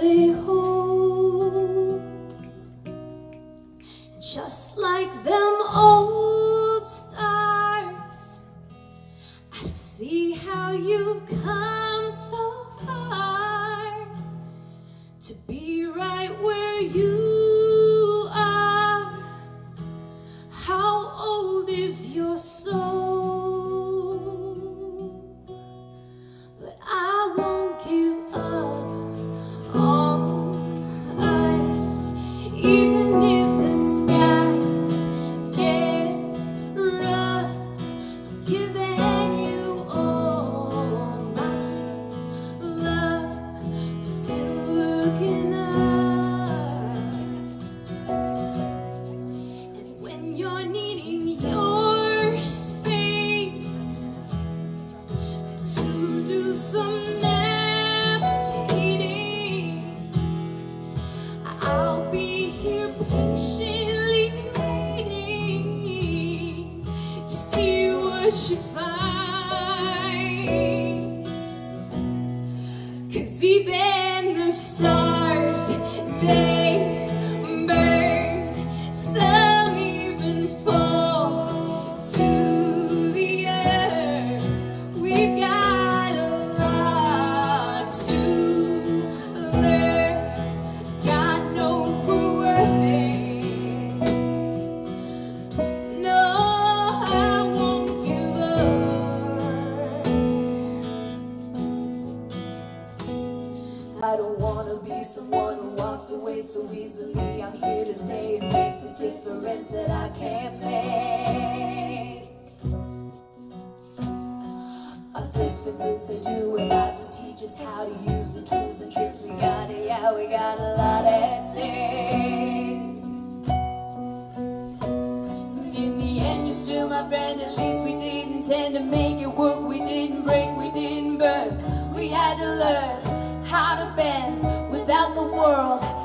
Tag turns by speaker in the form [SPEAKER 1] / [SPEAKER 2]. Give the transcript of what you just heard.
[SPEAKER 1] they hold. Just like them old stars. I see how you've come so far To be right where you even if the skies get rough. I'm giving you all my love. I'm still looking up. And when you're needing your space to do some Cause even the stars, don't wanna be someone who walks away so easily. I'm here to stay and make the difference that I can't make. Our differences, they do a lot to teach us how to use the tools and tricks we got. Yeah, we got a lot at stake. In the end, you're still my friend. At least we didn't tend to make it work. We didn't break, we didn't burn. We had to learn how to bend without the world